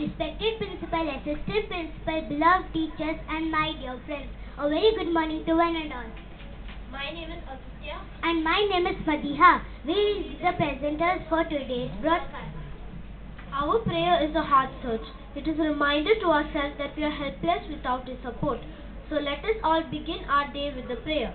Respected principal, assistant principal, beloved teachers, and my dear friends, a very good morning to one and all. My name is Aditya. And my name is Madiha. We will be the presenters for today's broadcast. Our prayer is a heart search. It is a reminder to ourselves that we are helpless without His support. So let us all begin our day with a prayer.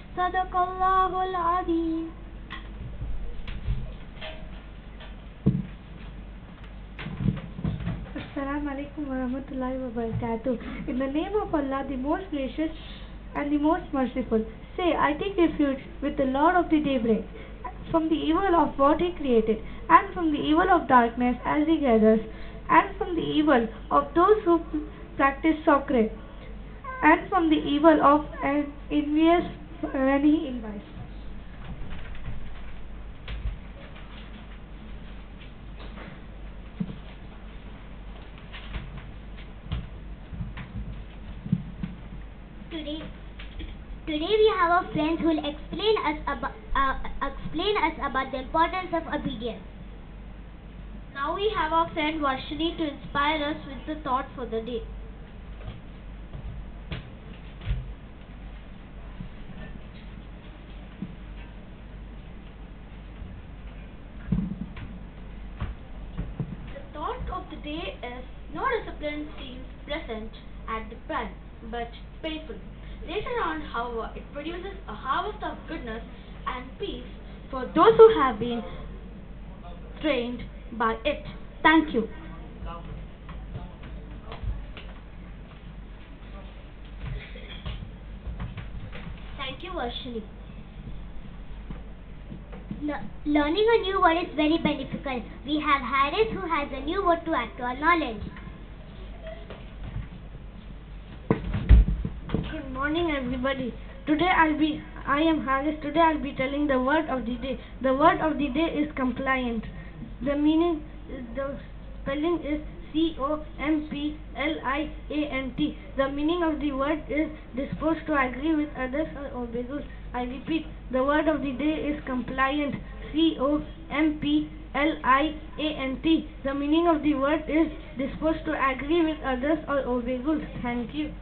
صدق الله العظيم Assalamu alaikum wa rahmatullahi wa barakatuh. In the name of Allah, the most gracious and the most merciful, say, I take refuge with the Lord of the daybreak, from the evil of what he created, and from the evil of darkness as he gathers, and from the evil of those who practice sacred, and from the evil of an envious when he invites. Today, today we have a friend who will explain us about uh, explain us about the importance of obedience. Now we have our friend Varshini to inspire us with the thought for the day. The thought of the day is no discipline seems pleasant at the time, but painful. Later on, however, it produces a harvest of goodness and peace for those who have been trained by it. Thank you. Thank you, Varshini. Le- learning a new word is very beneficial. We have Haris who has a new word to add to our knowledge. Good morning, everybody. Today I'll be, I am Haris. Today I'll be telling the word of the day. The word of the day is compliant. The meaning, the spelling is C O M P L I A N T. The meaning of the word is disposed to agree with others or obey rules. I repeat, the word of the day is compliant. C O M P L I A N T. The meaning of the word is disposed to agree with others or obey rules. Thank you.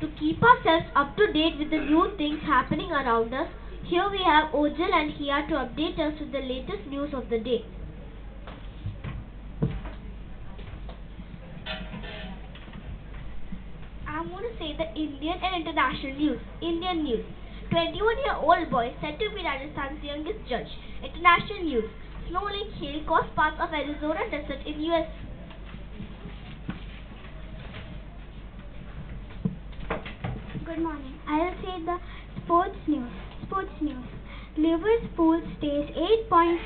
To keep ourselves up to date with the new things happening around us, here we have Ojal and Hia to update us with the latest news of the day. I'm going to say the Indian and international news. Indian news. 21-year-old boy said to be Rajasthan's youngest judge. International news. Snowing hail caused parts of Arizona desert in US. Good morning. I will say the sports news. Sports news. Liverpool stays 8 points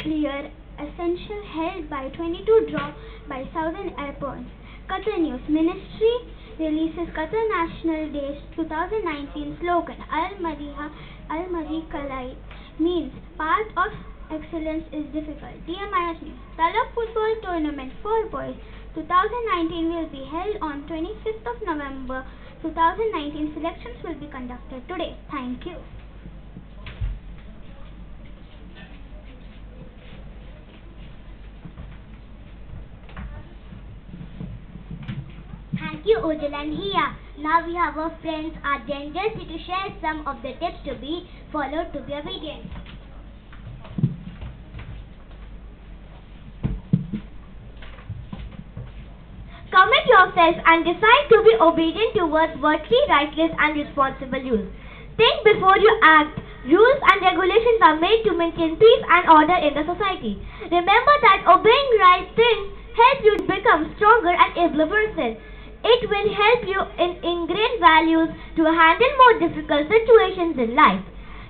clear. Arsenal held by 22 draw by Southampton. Qatar news. Ministry releases Qatar National Day 2019 slogan. Al Madiha Al Madi Kalai means part of excellence is difficult. Minus News. Talab Football Tournament for Boys 2019 will be held on 25th of November 2019 selections will be conducted today. Thank you. Thank you, Ojal and. Now we have our friends Arjun Jesse to share some of the tips to be followed to be obedient. And decide to be obedient towards virtually righteous and responsible use. Think before you act. Rules and regulations are made to maintain peace and order in the society. Remember that obeying right things helps you become stronger and abler person. It will help you in ingrain values to handle more difficult situations in life.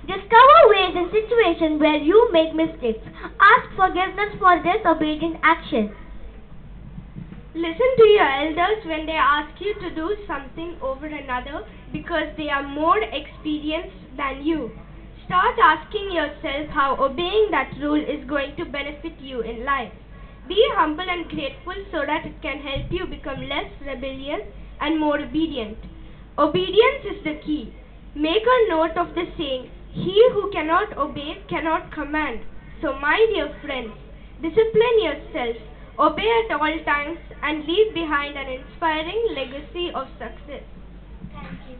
Discover ways in situations where you make mistakes. Ask forgiveness for disobedient actions. Listen to your elders when they ask you to do something over another because they are more experienced than you. Start asking yourself how obeying that rule is going to benefit you in life. Be humble and grateful so that it can help you become less rebellious and more obedient. Obedience is the key. Make a note of the saying, He who cannot obey cannot command. So, my dear friends, discipline yourself, obey at all times, and leave behind an inspiring legacy of success. Thank you.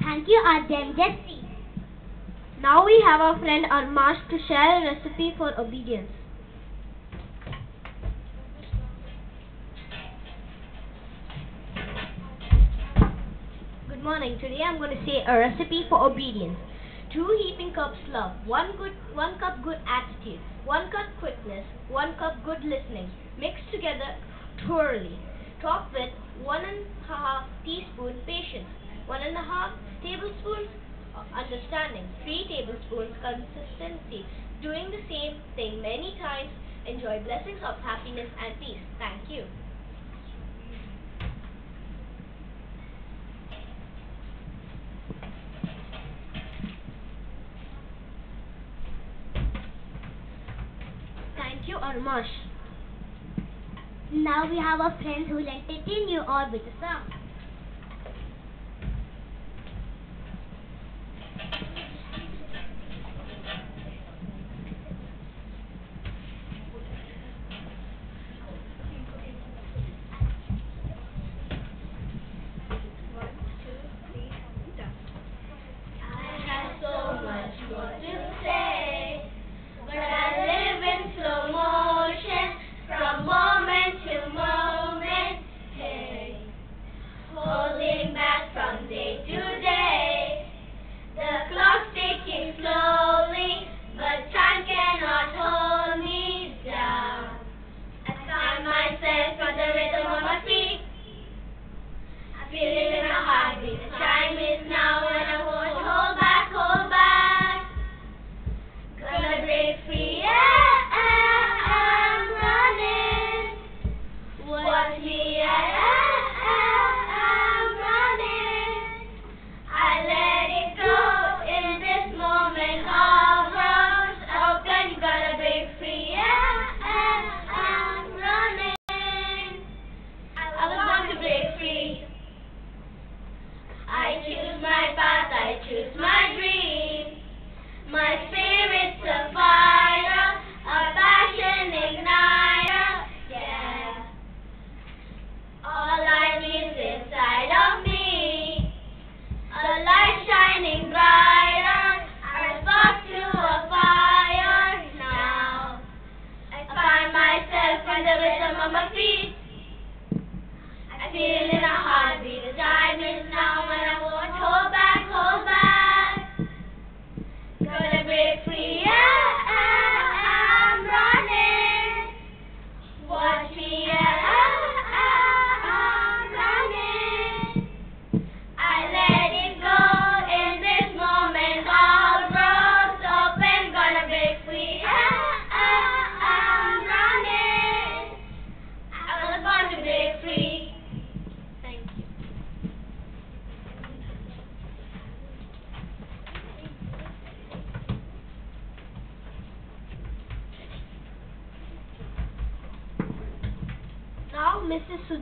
Thank you, Arjun Jesse. Now we have our friend Armash to share a recipe for obedience. Today I'm going to say a recipe for obedience. Two heaping cups love, one good, one cup good attitude, one cup quickness, one cup good listening. Mix together thoroughly. Top with one and a half teaspoon patience, one and a half tablespoons understanding, three tablespoons consistency. Doing the same thing many times. Enjoy blessings of happiness and peace. Thank you. Now we have a friend who will entertain you all with a song. Myself on the rhythm of my feet. I feel it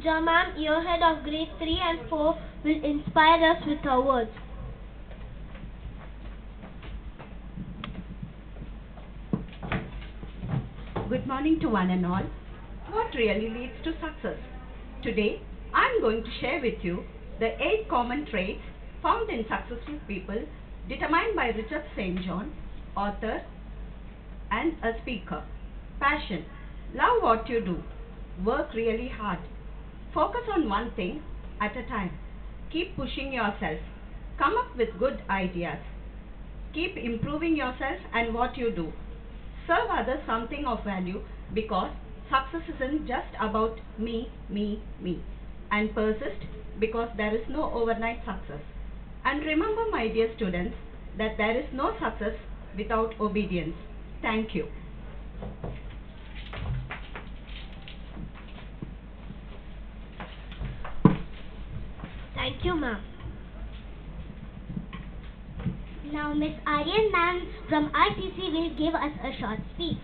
Ma'am, earhead of grade 3 and 4, will inspire us with her words. Good morning to one and all. What really leads to success? Today, I'm going to share with you the eight common traits found in successful people determined by Richard St. John, author and a speaker. Passion. Love what you do. Work really hard. Focus on one thing at a time. Keep pushing yourself. Come up with good ideas. Keep improving yourself and what you do. Serve others something of value because success isn't just about me, me, me. And persist because there is no overnight success. And remember, my dear students, that there is no success without obedience. Thank you. Thank you, ma'am. Now Miss Aryan ma'am from RCC will give us a short speech.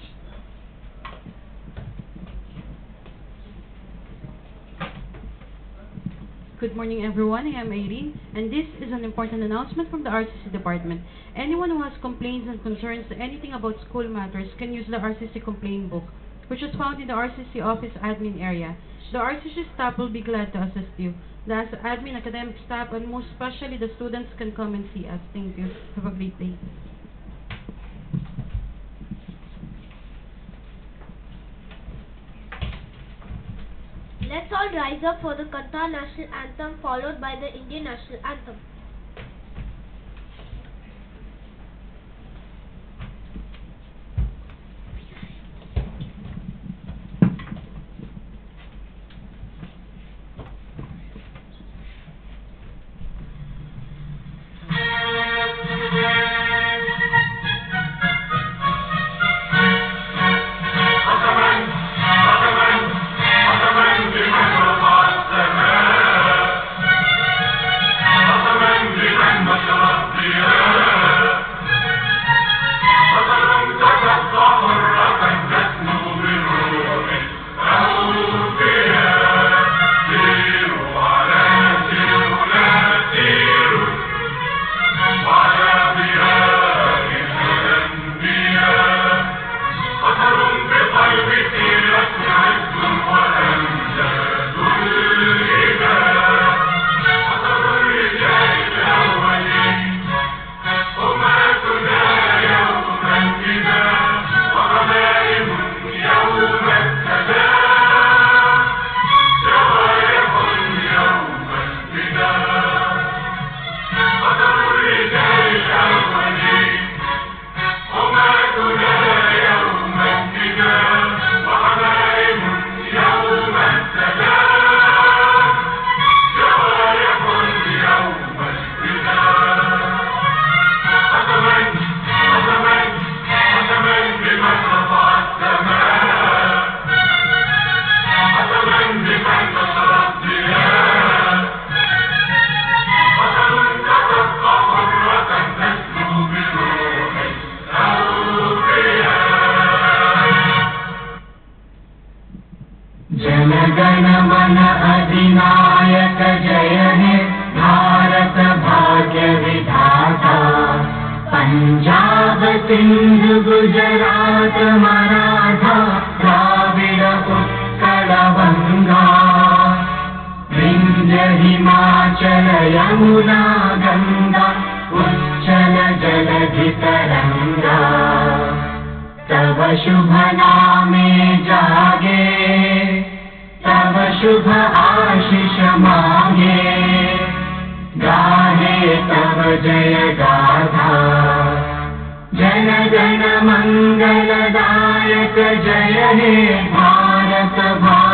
Good morning, everyone. I am Irene, and this is an important announcement from the RCC department. Anyone who has complaints and concerns anything about school matters can use the RCC complaint book, which is found in the RCC office admin area. The RCC staff will be glad to assist you. The admin, academic staff, and most especially the students can come and see us. Thank you. Have a great day. Let's all rise up for the Qatar national anthem followed by the Indian national anthem. Yamuna Ganga उच्चल जलधि तरंगा तव शुभ नामे जागे तव शुभ आशिष मांगे। गाहे तव जय गाथा जन गण मंगलदायक जय हे भारत भाग्य